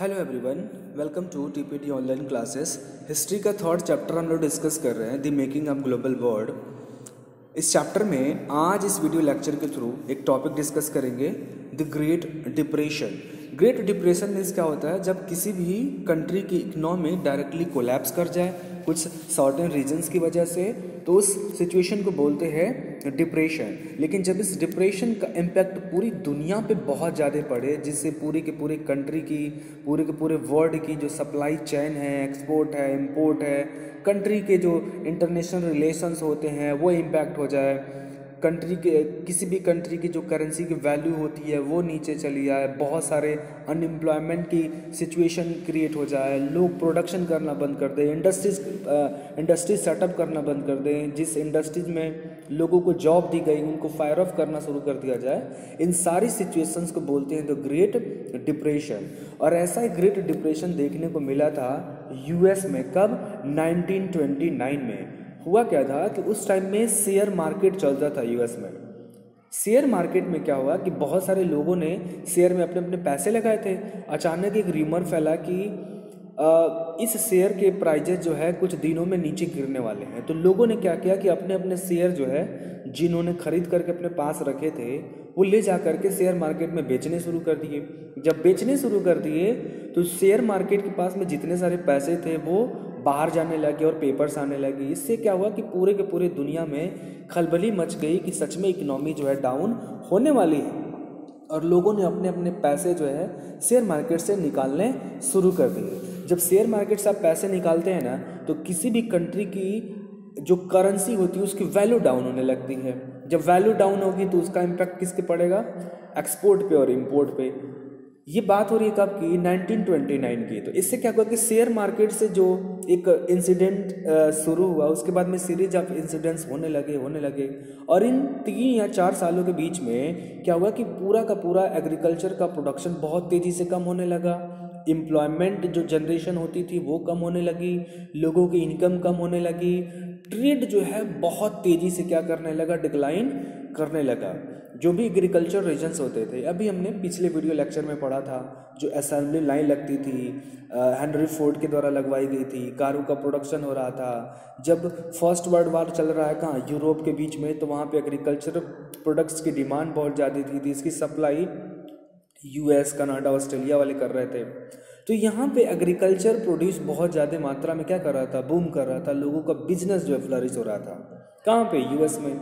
Hello everyone welcome to TPT online classes history का third chapter हम लोग discuss कर रहे हैं the making of global world इस चैप्टर में आज इस वीडियो लेक्चर के थ्रू एक टॉपिक डिस्कस करेंगे the Great Depression Great Depression means क्या होता है? जब किसी भी कंट्री की इकनॉमी डायरेक्टली कोलैप्स कर जाए, कुछ सर्टेन रीजन्स की वजह से तो उस सिचुएशन को बोलते हैं डिप्रेशन लेकिन जब इस डिप्रेशन का इम्पैक्ट पूरी दुनिया पे बहुत ज़्यादा पड़े, जिससे पूरी के पूरे कंट्री की, पूरे के पूरे वर्ल्ड की जो सप्लाई चैन है एक्सपोर्ट है इम्पोर्ट है कंट्री के जो इंटरनेशनल रिलेशंस होते हैं, वो इम्पैक्ट हो जाए। कंट्री के, किसी भी कंट्री की जो करेंसी की वैल्यू होती है, वो नीचे चली जाए। बहुत सारे अनएम्प्लॉयमेंट की सिचुएशन क्रिएट हो जाए। लोग प्रोडक्शन करना बंद कर दें। इंडस्ट्रीज़ इंडस्ट्रीज़ सेटअप करना बंद कर दें। जिस इंडस्ट्रीज़ में लोगों को जॉब दी गई, उनको फायर ऑफ़ करना शुरू कर दिया जाए, इन सारी सिचुएशंस को बोलते हैं द ग्रेट डिप्रेशन और ऐसा ही ग्रेट डिप्रेशन देखने को मिला था यूएस में, कब? 1929 में। हुआ क्या था कि उस टाइम में शेयर मार्केट चल रहा था यूएस में। शेयर मार्केट में क्या हुआ कि बहुत सारे लोगों ने शेयर में अपने अपने पैसे लगाए थे। अचानक एक र्यूमर फैला कि इस शेयर के प्राइजेस जो है कुछ दिनों में नीचे गिरने वाले हैं। तो लोगों ने क्या किया कि अपने अपने शेयर जो है, जिन्होंने खरीद करके अपने पास रखे थे, वो ले जा करके शेयर मार्केट में बेचने शुरू कर दिए। जब बेचने शुरू कर दिए तो शेयर मार्केट के पास में जितने सारे पैसे थे, वो बाहर जाने लगे और पेपर्स आने लगे। इससे क्या हुआ कि पूरे के पूरे दुनिया में खलबली मच गई कि सच में इकोनॉमी जो है डाउन होने वाली है। और लोगों ने अपने अपने पैसे जो है शेयर मार्केट से निकालने शुरू कर दिए। जब शेयर मार्केट से आप पैसे निकालते हैं ना तो किसी भी कंट्री की जो करेंसी होती है, उसकी वैल्यू डाउन होने लगती है। जब वैल्यू डाउन होगी तो उसका इम्पैक्ट किसके पड़ेगा? एक्सपोर्ट पे और इम्पोर्ट पे। ये बात हो रही है कब की? 1929 की। तो इससे क्या हुआ कि शेयर मार्केट से जो एक इंसिडेंट शुरू हुआ, उसके बाद में सीरीज़ ऑफ़ इंसिडेंट्स होने लगे होने लगे। और इन तीन या चार सालों के बीच में क्या हुआ कि पूरा का पूरा एग्रीकल्चर का प्रोडक्शन बहुत तेज़ी से कम होने लगा। एम्प्लॉयमेंट जो जनरेशन होती थी वो कम होने लगी, लोगों की इनकम कम होने लगी ट्रेड जो है बहुत तेज़ी से क्या करने लगा डिक्लाइन करने लगा। जो भी एग्रीकल्चर रीजन्स होते थे अभी हमने पिछले वीडियो लेक्चर में पढ़ा था जो असेंबली लाइन लगती थी हेनरी फोर्ड के द्वारा लगवाई गई थी कारों का प्रोडक्शन हो रहा था जब फ़र्स्ट वर्ल्ड वार चल रहा है कहाँ यूरोप के बीच में तो वहाँ पे एग्रीकल्चर प्रोडक्ट्स की डिमांड बहुत ज़्यादा थी, थी इसकी सप्लाई यूएस कनाडा ऑस्ट्रेलिया वाले कर रहे थे। तो यहाँ पे एग्रीकल्चर प्रोड्यूस बहुत ज़्यादा मात्रा में क्या कर रहा था बूम कर रहा था लोगों का बिज़नेस जो है फ्लरिश हो रहा था। कहाँ पे? यूएस में।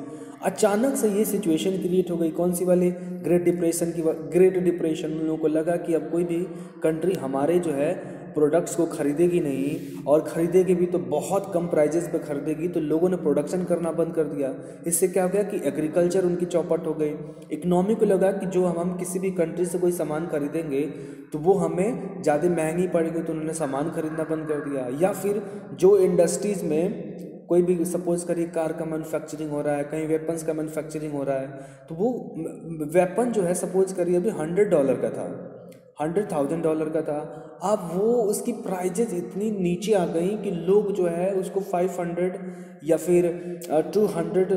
अचानक से ये सिचुएशन क्रिएट हो गई। कौन सी वाली? ग्रेट डिप्रेशन की ग्रेट डिप्रेशन उन लोगों को लगा कि अब कोई भी कंट्री हमारे जो है प्रोडक्ट्स को खरीदेगी नहीं और ख़रीदेगी भी तो बहुत कम प्राइजेस पे खरीदेगी तो लोगों ने प्रोडक्शन करना बंद कर दिया। इससे क्या हो गया कि एग्रीकल्चर उनकी चौपट हो गई। इकोनॉमी को लगा कि जो हम हम किसी भी कंट्री से कोई सामान खरीदेंगे तो वो हमें ज़्यादा महँगी पड़ेगी तो उन्होंने सामान खरीदना बंद कर दिया। या फिर जो इंडस्ट्रीज़ में कोई भी सपोज़ करिए कार का मैन्युफैक्चरिंग हो रहा है, कहीं वेपन्स का मैन्युफैक्चरिंग हो रहा है तो वो वेपन जो है सपोज़ करिए अभी हंड्रेड डॉलर का था हंड्रेड थाउज़ेंड डॉलर का था, अब वो उसकी प्राइजेज इतनी नीचे आ गई कि लोग जो है उसको फाइव हंड्रेड या फिर टू हंड्रेड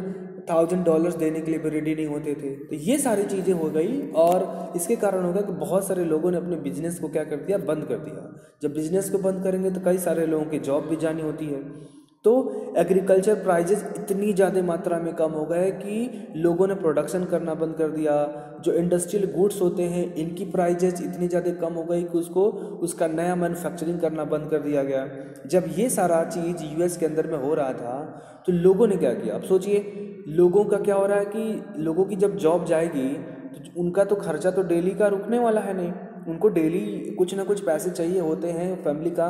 थाउज़ेंड डॉलर्स देने के लिए भी रेडी नहीं होते थे। तो ये सारी चीज़ें हो गई और इसके कारण होगा कि बहुत सारे लोगों ने अपने बिज़नेस को क्या कर दिया? बंद कर दिया। जब बिज़नेस को बंद करेंगे तो कई सारे लोगों की जॉब भी जानी होती है। तो एग्रीकल्चर प्राइजेस इतनी ज़्यादा मात्रा में कम हो गए कि लोगों ने प्रोडक्शन करना बंद कर दिया। जो इंडस्ट्रियल गुड्स होते हैं, इनकी प्राइजेस इतनी ज़्यादा कम हो गई कि उसको, उसका नया मैन्युफैक्चरिंग करना बंद कर दिया गया। जब ये सारा चीज़ यूएस के अंदर में हो रहा था तो लोगों ने क्या किया? अब सोचिए, लोगों का क्या हो रहा है कि लोगों की जब जॉब जाएगी तो उनका तो खर्चा तो डेली का रुकने वाला है नहीं। उनको डेली कुछ ना कुछ पैसे चाहिए होते हैं फैमिली का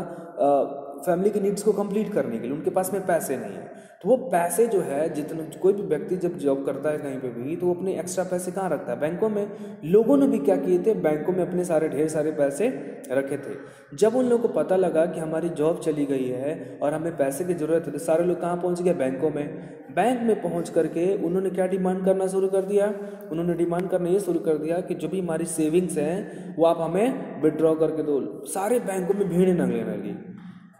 फैमिली की नीड्स को कंप्लीट करने के लिए, उनके पास में पैसे नहीं है। तो वो पैसे जो है, जितने, कोई भी व्यक्ति जब जॉब करता है कहीं पे भी तो वो अपने एक्स्ट्रा पैसे कहाँ रखता है? बैंकों में। लोगों ने भी क्या किए थे? बैंकों में अपने सारे, ढेर सारे पैसे रखे थे। जब उन लोगों को पता लगा कि हमारी जॉब चली गई है और हमें पैसे की ज़रूरत है तो सारे लोग कहाँ पहुँच गए? बैंकों में। बैंक में पहुँच करके उन्होंने क्या डिमांड करना शुरू कर दिया? उन्होंने डिमांड करना ये शुरू कर दिया कि जो भी हमारी सेविंग्स हैं, वो आप हमें विड्रॉ करके दो। सारे बैंकों में भीड़ लगने लगी।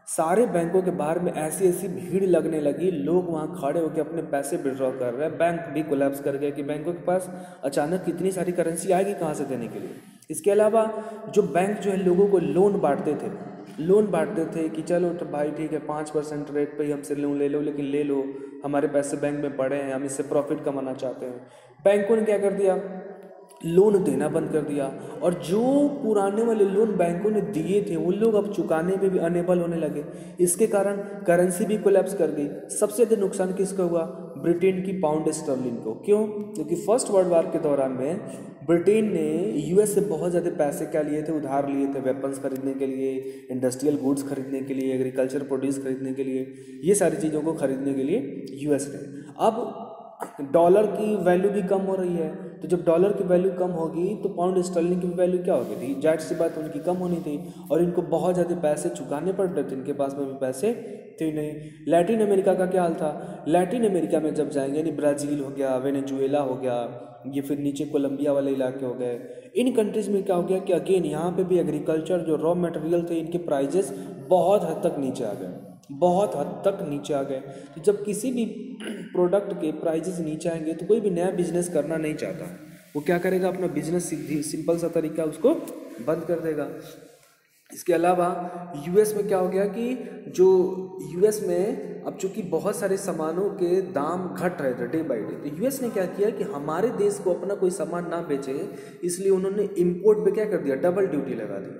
सारे बैंकों के बाहर में ऐसी ऐसी भीड़ लगने लगी। लोग वहाँ खड़े होकर अपने पैसे विड्रॉ कर रहे हैं। बैंक भी कोलैप्स कर गए कि बैंकों के पास अचानक कितनी सारी करेंसी आएगी कहाँ से देने के लिए? इसके अलावा जो बैंक जो है, लोगों को लोन बांटते थे। लोन बांटते थे कि चलो तो भाई ठीक है, पाँच परसेंट रेट पे ही हमसे लोन ले लो, लेकिन ले लो। हमारे पैसे बैंक में पड़े हैं, हम इससे प्रॉफिट कमाना चाहते हैं। बैंकों ने क्या कर दिया? लोन देना बंद कर दिया। और जो पुराने वाले लोन बैंकों ने दिए थे वो लोग अब चुकाने में भी अनेबल होने लगे। इसके कारण करेंसी भी कोलेप्स कर गई। सबसे ज़्यादा नुकसान किसका हुआ? ब्रिटेन की पाउंड स्टर्लिंग को। क्यों? क्योंकि फ़र्स्ट वर्ल्ड वार के दौरान में ब्रिटेन ने यूएस से बहुत ज़्यादा पैसे क्या लिए थे? उधार लिए थे वेपन्स खरीदने के लिए इंडस्ट्रियल गुड्स खरीदने के लिए एग्रीकल्चर प्रोड्यूस खरीदने के लिए, ये सारी चीज़ों को खरीदने के लिए यूएस ने। अब डॉलर की वैल्यू भी कम हो रही है। तो जब डॉलर की वैल्यू कम होगी तो पाउंड स्टर्लिंग की वैल्यू क्या होगी थी? ज़ाहिर सी बात, उनकी कम होनी थी और इनको बहुत ज़्यादा पैसे चुकाने पड़ रहे थे। इनके पास में भी पैसे थे नहीं। लैटिन अमेरिका का क्या हाल था? लैटिन अमेरिका में जब जाएँगे, यानी ब्राज़ील हो गया, वेनेजुएला हो गया, ये फिर नीचे कोलंबिया वाले इलाके हो गए। इन कंट्रीज़ में क्या हो गया कि अगेन यहाँ पे भी एग्रीकल्चर जो रॉ मटेरियल थे, इनके प्राइजेस बहुत हद तक नीचे आ गए। बहुत हद तक नीचे आ गए। तो जब किसी भी प्रोडक्ट के प्राइजेस नीचे आएँगे तो कोई भी नया बिज़नेस करना नहीं चाहता। वो क्या करेगा? अपना बिज़नेस सिंपल सा तरीका उसको बंद कर देगा। इसके अलावा यूएस में क्या हो गया कि जो यूएस में अब चूँकि बहुत सारे सामानों के दाम घट रहे थे डे बाई डे तो यूएस ने क्या किया कि हमारे देश को अपना कोई सामान ना बेचे, इसलिए उन्होंने इम्पोर्ट पे क्या कर दिया? डबल ड्यूटी लगा दी।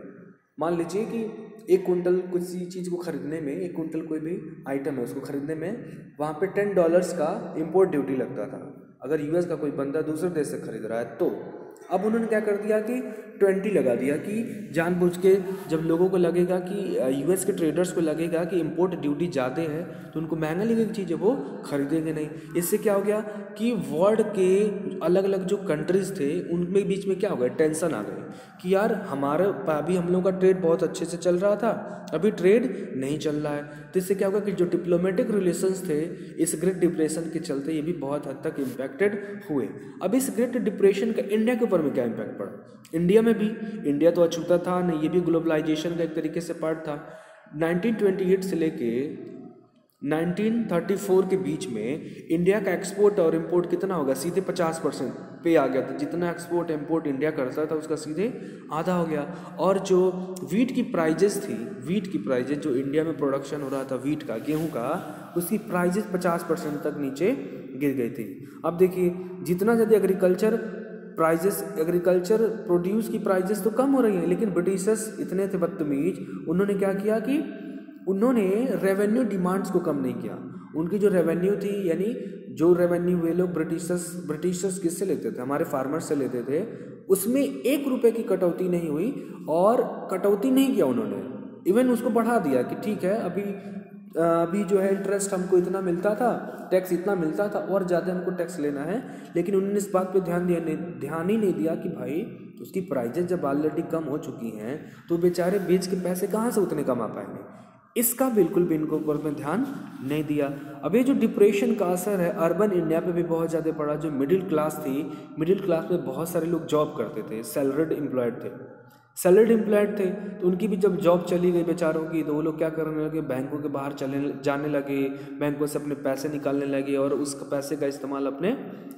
मान लीजिए कि एक कुंटल किसी चीज़ को खरीदने में, एक कुंटल कोई भी आइटम है उसको खरीदने में, वहाँ पे टेन डॉलर्स का इम्पोर्ट ड्यूटी लगता था। अगर यूएस का कोई बंदा दूसरे देश से खरीद रहा है तो अब उन्होंने क्या कर दिया कि ट्वेंटी लगा दिया कि जानबूझ के जब लोगों को लगेगा कि यूएस के ट्रेडर्स को लगेगा कि इम्पोर्ट ड्यूटी ज़्यादा है तो उनको महँगा लगेगी चीज़ वो खरीदेंगे नहीं। इससे क्या हो गया कि वर्ल्ड के अलग अलग जो कंट्रीज़ थे, उनमें बीच में क्या हो गया टेंशन आ गई कि यार हमारा अभी हम लोगों का ट्रेड बहुत अच्छे से चल रहा था, अभी ट्रेड नहीं चल रहा है। तो इससे क्या होगा कि जो डिप्लोमेटिक रिलेशंस थे, इस ग्रेट डिप्रेशन के चलते ये भी बहुत हद तक इम्पैक्टेड हुए। अब इस ग्रेट डिप्रेशन का इंडिया के ऊपर में क्या इम्पैक्ट पड़ा? इंडिया में भी इंडिया तो अछूता था, नहीं, ये भी ग्लोबलाइजेशन का एक तरीके से पार्ट था। 1928 से लेके 1934 के बीच में इंडिया का एक्सपोर्ट और इंपोर्ट कितना होगा? सीधे 50 परसेंट पे आ गया था। जितना एक्सपोर्ट इंपोर्ट इंडिया करता था, उसका सीधे आधा हो गया। और जो वीट की प्राइजेस थी वीट की प्राइजेस जो इंडिया में प्रोडक्शन हो रहा था वीट का, गेहूँ का, उसकी प्राइजेस 50 परसेंट तक नीचे गिर गई थी। अब देखिए, जितना ज़्यादा एग्रीकल्चर प्राइजेस एग्रीकल्चर प्रोड्यूस की प्राइजेस तो कम हो रही हैं, लेकिन ब्रिटिशर्स इतने थे बदतमीज, उन्होंने क्या किया कि उन्होंने रेवेन्यू डिमांड्स को कम नहीं किया। उनकी जो रेवेन्यू थी, यानी जो रेवेन्यू वे लोग ब्रिटिशर्स ब्रिटिशर्स किससे लेते थे? हमारे फार्मर्स से लेते थे। उसमें एक रुपये की कटौती नहीं हुई और कटौती नहीं किया उन्होंने। इवन उसको बढ़ा दिया कि ठीक है, अभी अभी जो है इंटरेस्ट हमको इतना मिलता था टैक्स इतना मिलता था, और ज़्यादा हमको टैक्स लेना है। लेकिन उन्होंने इस बात पे ध्यान दिया नहीं, ध्यान ही नहीं दिया कि भाई, उसकी प्राइजेज जब ऑलरेडी कम हो चुकी हैं तो बेचारे बेच के पैसे कहाँ से उतने कमा पाएँगे? इसका बिल्कुल भी इनको ऊपर में ध्यान नहीं दिया। अब ये जो डिप्रेशन का असर है अर्बन इंडिया पे भी बहुत ज़्यादा पड़ा। जो मिडिल क्लास थी मिडिल क्लास में बहुत सारे लोग जॉब करते थे सैलरीड एम्प्लॉयड थे। सैलरीड एम्प्लॉयड थे तो उनकी भी जब जॉब चली गई बेचारों की तो वो लोग क्या करने लगे? बैंकों के बाहर चले जाने लगे, बैंकों से अपने पैसे निकालने लगे और उस पैसे का इस्तेमाल अपने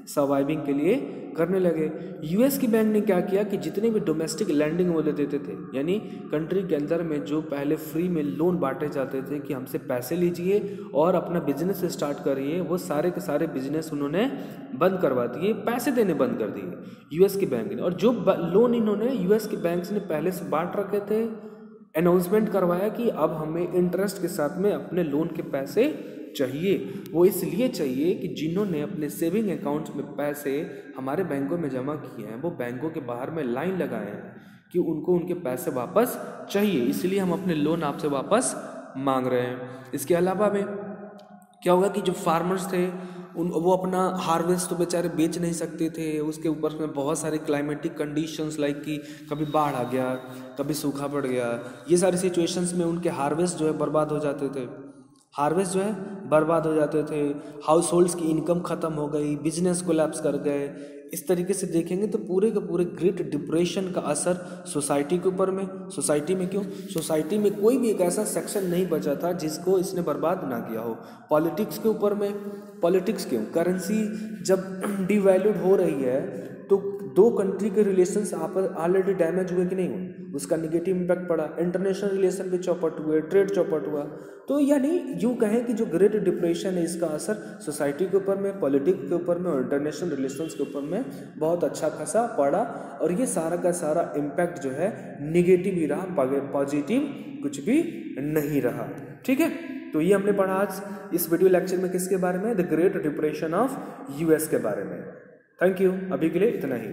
सर्वाइविंग के लिए करने लगे। यूएस की बैंक ने क्या किया कि जितने भी डोमेस्टिक लैंडिंग वो देते थे, यानी कंट्री के अंदर में जो पहले फ्री में लोन बांटे जाते थे कि हमसे पैसे लीजिए और अपना बिज़नेस स्टार्ट करिए, वो सारे के सारे बिज़नेस उन्होंने बंद करवा दिए, पैसे देने बंद कर दिए यूएस की बैंक ने। और जो लोन इन्होंने यूएस की बैंक ने पहले से बांट रखे थे अनाउंसमेंट करवाया कि अब हमें इंटरेस्ट के साथ में अपने लोन के पैसे चाहिए। वो इसलिए चाहिए कि जिन्होंने अपने सेविंग अकाउंट्स में पैसे हमारे बैंकों में जमा किए हैं, वो बैंकों के बाहर में लाइन लगाए हैं कि उनको उनके पैसे वापस चाहिए। इसलिए हम अपने लोन आपसे वापस मांग रहे हैं। इसके अलावा में क्या होगा कि जो फार्मर्स थे, उन, वो अपना हार्वेस्ट तो बेचारे बेच नहीं सकते थे। उसके ऊपर में बहुत सारे क्लाइमेटिक कंडीशंस लाइक कि कभी बाढ़ आ गया, कभी सूखा पड़ गया। ये सारी सिचुएशंस में उनके हार्वेस्ट जो है बर्बाद हो जाते थे। हार्वेस्ट जो है बर्बाद हो जाते थे हाउस होल्ड्स की इनकम ख़त्म हो गई बिज़नेस कोलैप्स कर गए। इस तरीके से देखेंगे तो पूरे के पूरे ग्रेट डिप्रेशन का असर सोसाइटी के ऊपर में सोसाइटी में क्यों? सोसाइटी में कोई भी एक ऐसा सेक्शन नहीं बचा था जिसको इसने बर्बाद ना किया हो। पॉलिटिक्स के ऊपर में पॉलिटिक्स क्यों? करेंसी जब डिवैल्यूड हो रही है दो कंट्री के रिलेशन आप ऑलरेडी डैमेज हुए कि नहीं हुए? उसका निगेटिव इम्पैक्ट पड़ा इंटरनेशनल रिलेशन भी चौपट हुए ट्रेड चौपट हुआ। तो यानी यूँ कहें कि जो ग्रेट डिप्रेशन है, इसका असर सोसाइटी के ऊपर में पॉलिटिक्स के ऊपर में और इंटरनेशनल रिलेशंस के ऊपर में बहुत अच्छा खासा पड़ा और ये सारा का सारा इम्पैक्ट जो है निगेटिव ही रहा पॉजिटिव कुछ भी नहीं रहा। ठीक है? तो ये हमने पढ़ा आज इस वीडियो लेक्चर में किसके बारे में? The Great Depression of US के बारे में। थैंक यू अभी के लिए इतना ही।